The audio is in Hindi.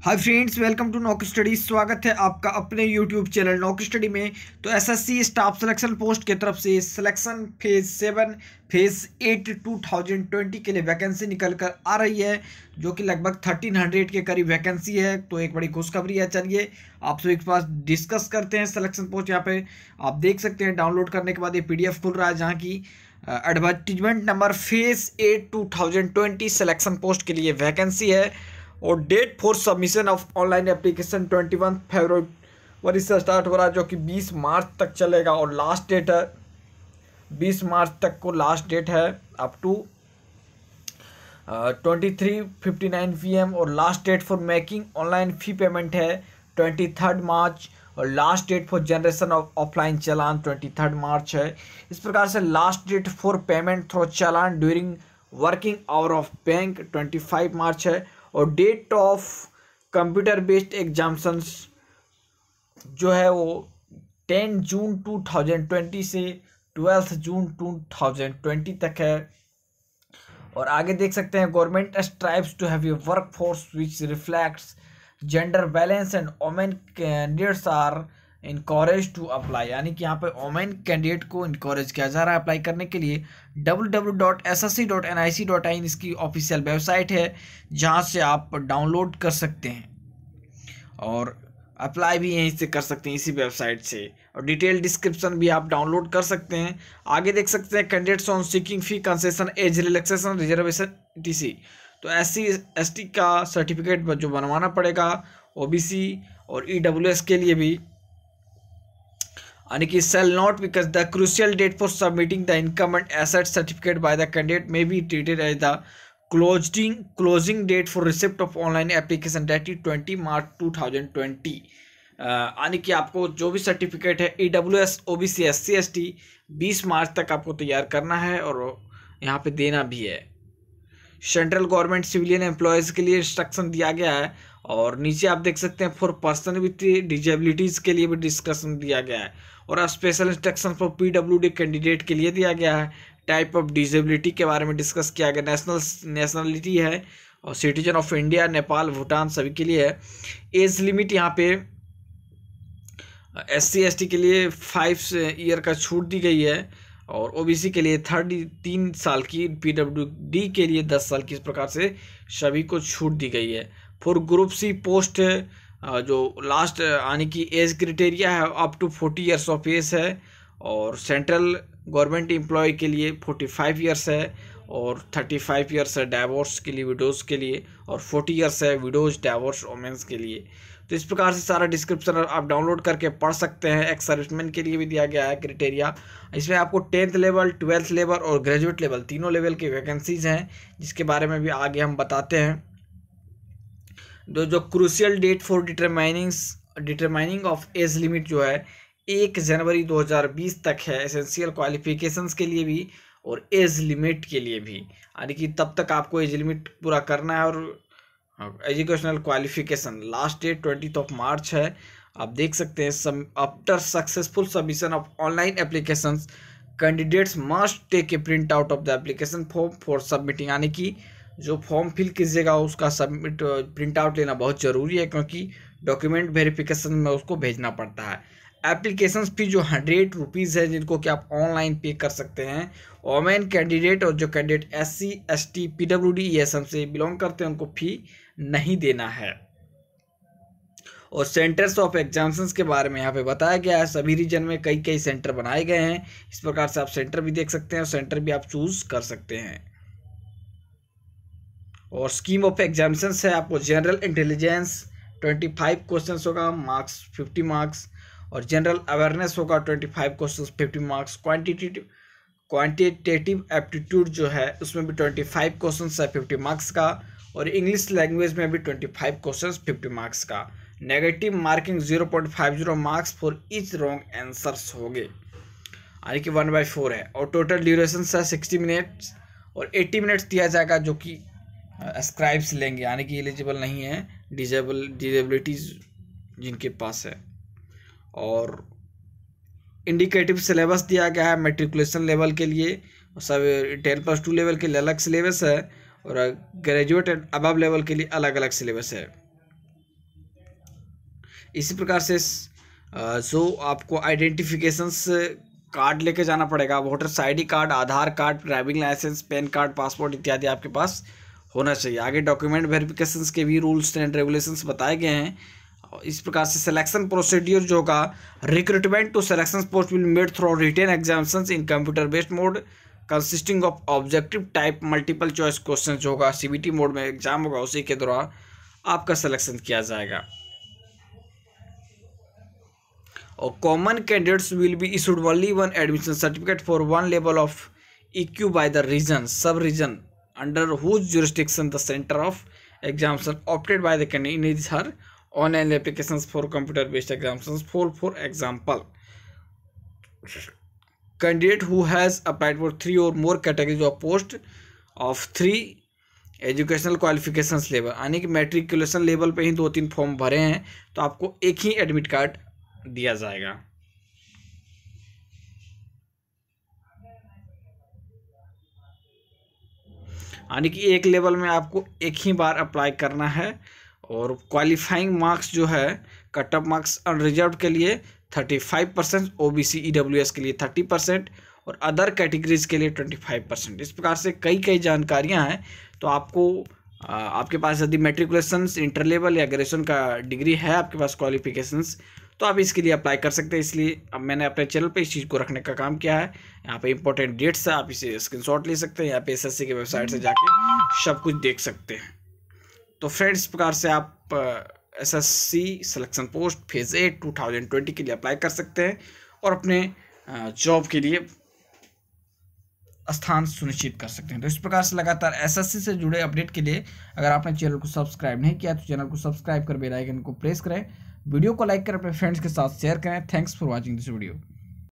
Hi friends, welcome to knock study. स्वागत है आपका अपने यूट्यूब चैनल नॉक स्टडी में। तो एसएससी स्टाफ सिलेक्शन पोस्ट की तरफ़ से selection phase seven, phase eight two thousand twenty के लिए वैकेंसी निकल कर आ रही है, जो कि लगभग थर्टीन हंड्रेड के करीब वैकेंसी है। तो एक बड़ी खुशखबरी है, चलिए आप सभी के पास डिस्कस करते हैं सिलेक्शन पोस्ट यहाँ पे। आप देख सकते हैं, डाउनलोड करने के बाद ये पीडीएफ खुल रहा है, जहाँ की advertisement number phase eight two thousand twenty selection post के लिए वैकेंसी है। और date for submission of online application twenty one February से स्टार्ट हो रहा है जो कि बीस मार्च तक चलेगा और लास्ट डेट है। बीस मार्च तक को लास्ट डेट है up to twenty three fifty nine P M और last date for making online fee payment है ट्वेंटी थर्ड मार्च और last date for generation of offline challan twenty third March है। इस प्रकार से last date for payment through challan during working hour of bank twenty five March है। और date of computer based examinations जो है वो ten June two thousand twenty से twelfth June two thousand twenty तक है। और आगे देख सकते हैं government strives to have a work force which reflects gender balance and women candidates are encourage to apply यानी कि यहाँ पे ओमेन कैंडिडेट को इनकरेज किया जा रहा है अप्लाई करने के लिए। डब्ल्यू इसकी ऑफिशियल वेबसाइट है, जहाँ से आप डाउनलोड कर सकते हैं। और अप्लाई भी यहीं से कर सकते हैं, इसी वेबसाइट से। और डिटेल डिस्क्रिप्शन भी आप डाउनलोड कर सकते हैं। आगे देख सकते हैं candidates on seeking fee concession age relaxation reservation T तो एस सी एस टी का सर्टिफिकेट जो बनवाना पड़ेगा ओ और ई एस के लिए भी। यानी कि cell note because the crucial date for submitting the income and asset certificate by the candidate may be treated as the closing closing date for receipt of online application date is twenty March two thousand twenty यानी कि आपको जो भी सर्टिफिकेट है E W S O B C S C S T बीस मार्च तक आपको तैयार करना है और यहाँ पे देना भी है। सेंट्रल गवर्नमेंट सिविलियन एम्प्लॉयज़ के लिए इंस्ट्रक्शन दिया गया है और नीचे आप देख सकते हैं फॉर पर्सन विथ डिजेबिलिटीज़ के लिए भी डिस्कशन दिया गया है और special instruction for P W D candidate के लिए दिया गया है। टाइप ऑफ़ डिजेबिलिटी के बारे में डिस्कस किया गया। नेशनल नेशनलिटी है और citizen of India Nepal Bhutan सभी के लिए है। एज लिमिट यहाँ पे एस सी के लिए फाइव ईयर का छूट दी गई है और ओबीसी के लिए थर्ड तीन साल की पीडब्ल्यू डी के लिए दस साल की इस प्रकार से सभी को छूट दी गई है। फॉर ग्रुप सी पोस्ट जो लास्ट आने की एज क्रिटेरिया है up to forty years of age है, और सेंट्रल गवर्नमेंट एम्प्लॉय के लिए फोर्टी फाइव ईयर्स है, और थर्टी फाइव ईयर्स है डाइवोर्स के लिए विडोज़ के लिए, और फोर्टी ईयर्स है विडोज़ डाइवोर्स वोमेंस के लिए। तो इस प्रकार से सारा डिस्क्रिप्शन आप डाउनलोड करके पढ़ सकते हैं। एक्स सर्विसमैन के लिए भी दिया गया है क्रिटेरिया इसमें आपको टेंथ लेवल ट्वेल्थ लेवल और ग्रेजुएट लेवल तीनों लेवल की वैकेंसीज हैं, जिसके बारे में भी आगे हम बताते हैं। जो जो crucial date for determining determining of age limit जो है, एक जनवरी 2020 तक है एसेंशियल क्वालिफिकेशंस के लिए भी और एज लिमिट के लिए भी। यानी कि तब तक आपको एज लिमिट पूरा करना है और educational qualification last date twenty of March है। आप देख सकते हैं after successful submission of online application candidates must take a print out of the application form for submitting यानी कि जो फॉर्म फिल कीजिएगा, उसका सबमिट प्रिंट आउट लेना बहुत ज़रूरी है, क्योंकि डॉक्यूमेंट वेरिफिकेशन में उसको भेजना पड़ता है। एप्लीकेशन फ़ी जो हंड्रेड रुपीज़ है, जिनको कि आप ऑनलाइन पे कर सकते हैं ओमेन कैंडिडेट और जो candidate S C S T P W D S M से बिलोंग करते हैं, उनको फ़ी नहीं देना है। और सेंटर्स ऑफ़ एग्ज़ाम्स के बारे में यहाँ पे बताया गया है, सभी रीजन में कई कई सेंटर बनाए गए हैं। इस प्रकार से आप सेंटर भी देख सकते हैं और सेंटर भी आप चूज़ कर सकते हैं। और स्कीम ऑफ़ एग्जामेशन है आपको general intelligence twenty five question होगा मार्क्स फिफ्टी मार्क्स और जनरल अवेयरनेस होगा twenty five question fifty marks quantitative quantitative aptitude जो है, उसमें भी ट्वेंटी फाइव क्वेश्चन है फिफ्टी मार्क्स का और इंग्लिश लैंग्वेज में भी twenty five question fifty marks का. Negative marking zero point five zero marks for each wrong answers होंगे. यानी कि वन बाई फोर है. और टोटल ड्यूरेशन है सिक्सटी मिनट्स और एट्टी मिनट्स दिया जाएगा जो कि स्क्राइब्स लेंगे, यानी कि एलिजिबल नहीं है डिजेबल डिजेबिलिटीज़ जिनके पास है। और इंडिकेटिव सिलेबस दिया गया है मेट्रिकुलेशन लेवल के लिए सब टेन प्लस टू लेवल के लिए अलग सिलेबस है, और ग्रेजुएट एंड अबव लेवल के लिए अलग अलग सिलेबस है। इसी प्रकार से जो आपको आइडेंटिफिकेशंस कार्ड लेके जाना पड़ेगा voter I card Aadhaar card driving licence PAN card passport इत्यादि आपके पास। होना चाहिए। आगे डॉक्यूमेंट वेरिफिकेशन के भी रूल्स एंड रेगुलेशंस बताए गए हैं। इस प्रकार से सिलेक्शन प्रोसीड्यूर जो होगा recruitment to selection post will made through written exams in computer based mode consisting of objective type multiple choice question जो होगा सीबीटी मोड में एग्ज़ाम होगा, उसी के द्वारा आपका सिलेक्शन किया जाएगा। और common candidates will be issued only one admission certificate for one level of EQ by the region sub region under whose jurisdiction the center of examination opted by the candidate is her online applications for computer based examinations for for example candidate who has applied for three or more categories of post of three educational qualifications level यानी कि मेट्रिकुलेशन लेवल पे ही दो तीन फॉर्म भरे हैं तो आपको एक ही एडमिट कार्ड दिया जाएगा यानी कि एक लेवल में आपको एक ही बार अप्लाई करना है और क्वालिफाइंग मार्क्स जो है कट ऑफ़ मार्क्स अनरिजर्व के लिए thirty five percent O B C E W S के लिए थर्टी परसेंट और अदर कैटेगरीज के लिए ट्वेंटी फाइव परसेंट इस प्रकार से कई कई जानकारियाँ हैं। तो आपको आपके पास यदि मेट्रिकुलेशन इंटर लेवल या ग्रेजुएशन का डिग्री है, आपके पास क्वालिफिकेशंस तो आप इसके लिए अप्लाई कर सकते हैं। इसलिए अब मैंने अपने चैनल पे इस चीज़ को रखने का काम किया है। यहाँ पे इंपॉर्टेंट डेट्स है, आप इसे स्क्रीनशॉट ले सकते हैं। यहाँ पे एसएससी के वेबसाइट से जाके सब कुछ देख सकते हैं। तो फ्रेंड्स प्रकार से आप S S C selection post phase eight two thousand twenty के लिए अप्लाई कर सकते हैं और अपने जॉब के लिए स्थान सुनिश्चित कर सकते हैं। तो इस प्रकार से लगातार एसएससी से जुड़े अपडेट के लिए अगर आपने चैनल को सब्सक्राइब नहीं किया तो चैनल को सब्सक्राइब कर बेल आइकन को प्रेस करें। वीडियो को लाइक करें, अपने फ्रेंड्स के साथ शेयर करें। Thanks for watching this video